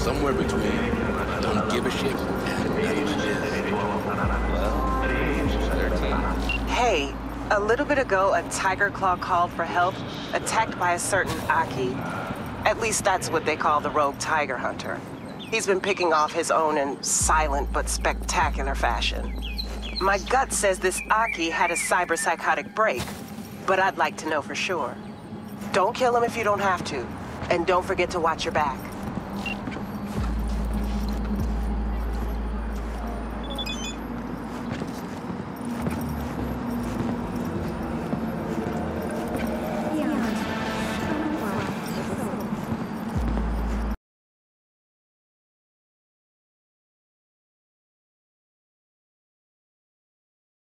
Somewhere between don't give a shit Hey, a little bit ago, a Tyger Claw called for help, attacked by a certain Aki. At least that's what they call the rogue tiger hunter. He's been picking off his own in silent but spectacular fashion. My gut says this Aki had a cyber-psychotic break, but I'd like to know for sure. Don't kill him if you don't have to, and don't forget to watch your back.